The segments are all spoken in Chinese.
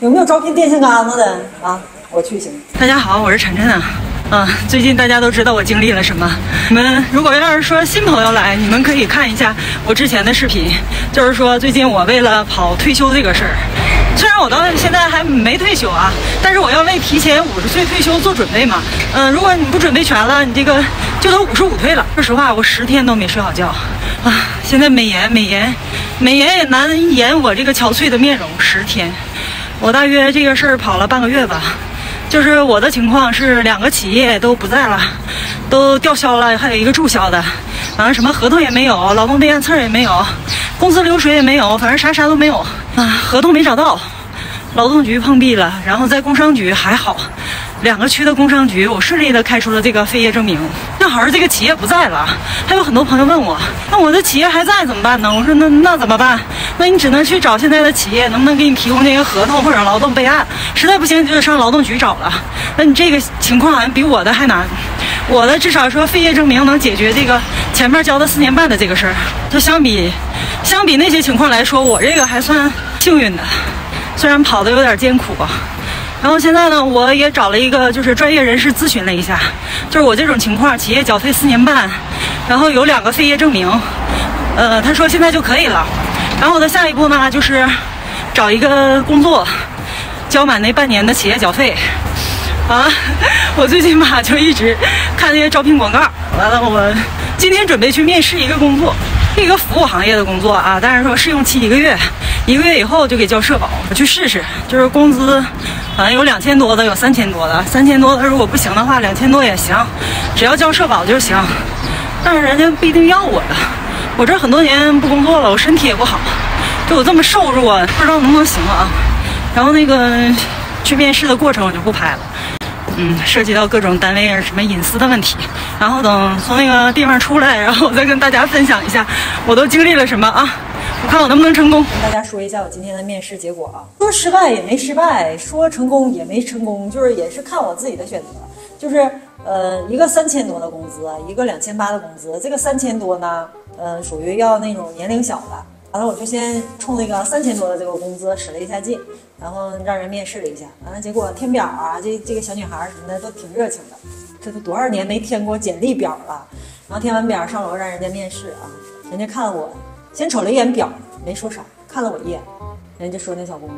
有没有招聘电线杆子的啊？我去行。大家好，我是晨晨啊。啊，最近大家都知道我经历了什么。你们如果要是说新朋友来，你们可以看一下我之前的视频，就是说最近我为了跑退休这个事儿，虽然我到现在还没退休啊，但是我要为提前五十岁退休做准备嘛。嗯，如果你不准备全了，你这个就都五十五退了。说实话，我十天都没睡好觉啊。现在美颜美颜美颜也难掩我这个憔悴的面容，十天。我大约这个事儿跑了半个月吧。就是我的情况是两个企业都不在了，都吊销了，还有一个注销的，反正什么合同也没有，劳动备案册也没有，工资流水也没有，反正啥啥都没有啊，合同没找到，劳动局碰壁了，然后在工商局还好。两个区的工商局，我顺利的开出了这个废业证明。正好是这个企业不在了，还有很多朋友问我，那我的企业还在怎么办呢？我说那那怎么办？那你只能去找现在的企业，能不能给你提供这个合同或者劳动备案？实在不行，就得上劳动局找了。那你这个情况好像比我的还难。我的至少说废业证明能解决这个前面交的四年半的这个事儿。就相比相比那些情况来说，我这个还算幸运的，虽然跑的有点艰苦。然后现在呢，我也找了一个就是专业人士咨询了一下，就是我这种情况，企业缴费四年半，然后有两个废业证明，呃，他说现在就可以了。然后我的下一步呢，就是找一个工作，交满那半年的企业缴费。啊，我最近吧就一直看那些招聘广告，完了我今天准备去面试一个工作，一个服务行业的工作啊，但是说试用期一个月，一个月以后就给交社保，我去试试，就是工资。反正有两千多的，有三千多的。三千多的如果不行的话，两千多也行，只要交社保就行。但是人家不一定要我呀。我这很多年不工作了，我身体也不好，就我这么瘦弱，不知道能不能行啊。然后那个去面试的过程我就不拍了，嗯，涉及到各种单位什么隐私的问题。然后等从那个地方出来，然后我再跟大家分享一下我都经历了什么啊。我看我能不能成功，跟大家说一下我今天的面试结果啊。说失败也没失败，说成功也没成功，就是也是看我自己的选择。就是呃，一个三千多的工资，一个两千八的工资。这个三千多呢，呃，属于要那种年龄小的。完了，我就先冲那个三千多的这个工资使了一下劲，然后让人面试了一下。完了，结果填表啊，这这个小女孩什么的都挺热情的。这都多少年没填过简历表了，然后填完表上楼让人家面试啊，人家看我。先瞅了一眼表，没说啥，看了我一眼，人家说那小姑娘，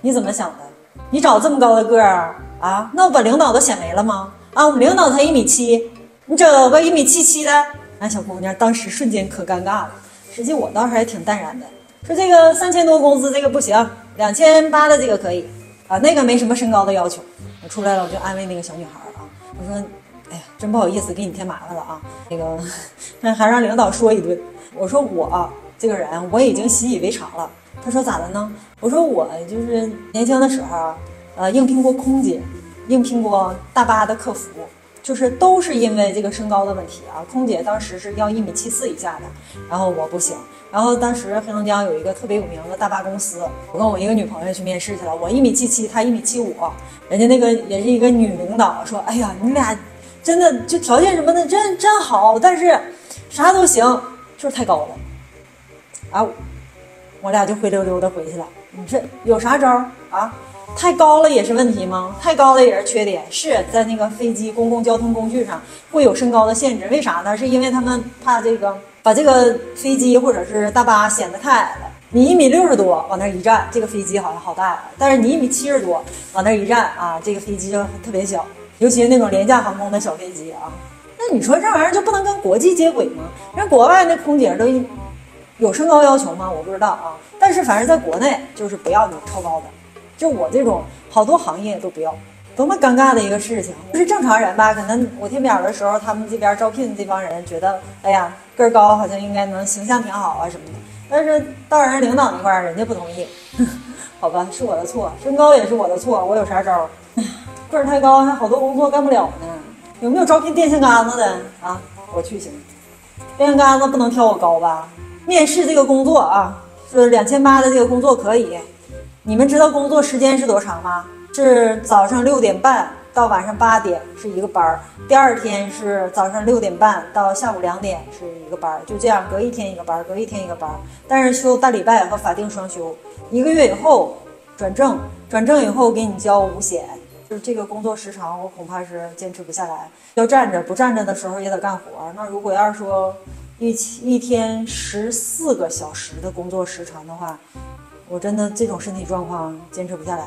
你怎么想的？你找这么高的个儿啊？那我把领导都显没了吗？啊，我们领导才一米七，你找个一米七七的？那小姑娘当时瞬间可尴尬了。实际我倒是还挺淡然的，说这个三千多工资这个不行，两千八的这个可以啊，那个没什么身高的要求。我出来了，我就安慰那个小女孩啊，我说，哎呀，真不好意思给你添麻烦了啊，那个那还让领导说一顿。我说我这个人我已经习以为常了。他说咋的呢？我说我就是年轻的时候，呃，应聘过空姐，应聘过大巴的客服，就是都是因为这个身高的问题啊。空姐当时是要一米七四以下的，然后我不行。然后当时黑龙江有一个特别有名的大巴公司，我跟我一个女朋友去面试去了。我一米七七，她一米七五，人家那个也是一个女领导说：“哎呀，你俩真的就条件什么的真真好，但是啥都行。”就是太高了，啊，我俩就灰溜溜的回去了。你说有啥招啊？太高了也是问题吗？太高了也是缺点。是在那个飞机公共交通工具上会有身高的限制，为啥呢？是因为他们怕这个把这个飞机或者是大巴显得太矮了。你一米六十多往那一站，这个飞机好像好大呀。但是你一米七十多往那一站啊，这个飞机就特别小，尤其是那种廉价航空的小飞机啊。那你说这玩意儿就不能跟国际接轨吗？人国外那空姐都有身高要求吗？我不知道啊。但是反正在国内就是不要你超高的，就我这种好多行业都不要，多么尴尬的一个事情。就是正常人吧，可能我填表的时候，他们这边招聘这帮人觉得，哎呀个儿高好像应该能形象挺好啊什么的。但是到人领导那块儿，人家不同意。好吧，是我的错，身高也是我的错，我有啥招？个儿太高，还好多工作干不了呢。有没有招聘电线杆子的啊？我去行。电线杆子不能挑我高吧？面试这个工作啊，是两千八的这个工作可以。你们知道工作时间是多长吗？是早上六点半到晚上八点是一个班儿，第二天是早上六点半到下午两点是一个班儿，就这样隔一天一个班儿，隔一天一个班儿。但是休大礼拜和法定双休，一个月以后转正，转正以后给你交五险，就是这个工作时长我恐怕是坚持不下来，要站着，不站着的时候也得干活。那如果要是说一一天十四个小时的工作时长的话，我真的这种身体状况坚持不下来，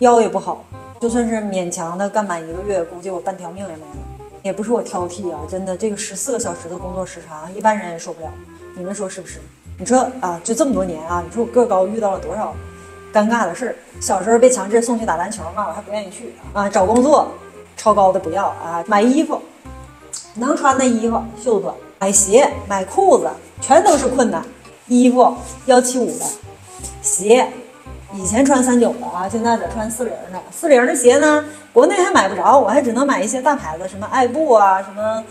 腰也不好，就算是勉强的干满一个月，估计我半条命也没了。也不是我挑剔啊，真的，这个十四个小时的工作时长，一般人也受不了。你们说是不是？你说啊，就这么多年啊，你说我个高遇到了多少尴尬的事儿？小时候被强制送去打篮球嘛，我还不愿意去啊。找工作，超高的不要啊。买衣服，能穿的衣服袖子。买鞋，买裤子，全都是困难。衣服幺七五的，鞋。以前穿三九的啊，现在得穿四零的。四零的鞋呢，国内还买不着，我还只能买一些大牌子，什么爱步啊，什么，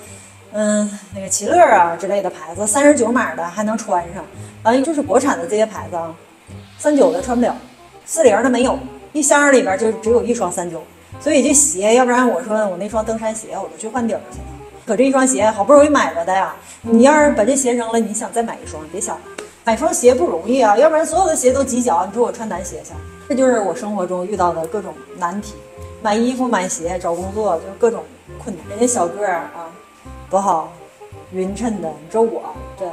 嗯，那个奇乐啊之类的牌子，三十九码的还能穿上。完，就是国产的这些牌子啊，三九的穿不了，四零的没有，一箱里边就只有一双三九。所以这鞋，要不然我说我那双登山鞋，我都去换底儿去了。可这一双鞋好不容易买着的呀，你要是把这鞋扔了，你想再买一双，别想了。买双鞋不容易啊，要不然所有的鞋都挤脚。你说我穿男鞋去，这就是我生活中遇到的各种难题。买衣服、买鞋、找工作，就是各种困难。人家小个儿啊，多好，匀称的。你说我这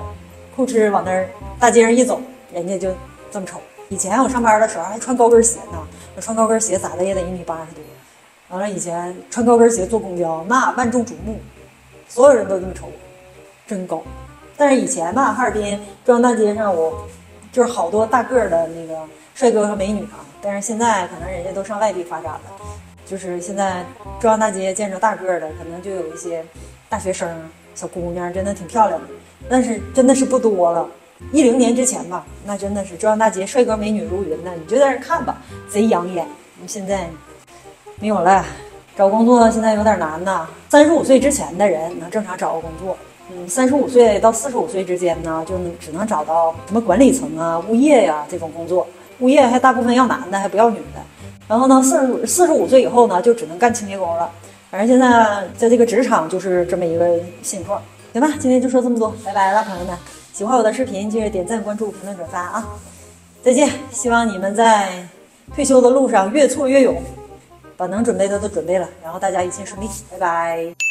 裤哧往那儿大街上一走，人家就这么瞅。以前我上班的时候还穿高跟鞋呢，我穿高跟鞋咋的也得一米八十多。完了以前穿高跟鞋坐公交，那万众瞩目，所有人都这么瞅我，真高。但是以前吧，哈尔滨中央大街上，我就是好多大个儿的那个帅哥和美女啊。但是现在可能人家都上外地发展了，就是现在中央大街见着大个儿的，可能就有一些大学生、小姑娘，真的挺漂亮的。但是真的是不多了。一零年之前吧，那真的是中央大街帅哥美女如云呢，你就在那看吧，贼养眼。现在没有了，找工作现在有点难呐。三十五岁之前的人能正常找个工作。嗯，三十五岁到四十五岁之间呢，就能只能找到什么管理层啊、物业呀这种工作。物业还大部分要男的，还不要女的。然后呢，四十四十五岁以后呢，就只能干清洁工了。反正现在在这个职场就是这么一个现状。行吧，今天就说这么多，拜拜了，朋友们。喜欢我的视频，记得点赞、关注、评论、转发啊！再见，希望你们在退休的路上越挫越勇，把能准备的都准备了，然后大家一切顺利，拜拜。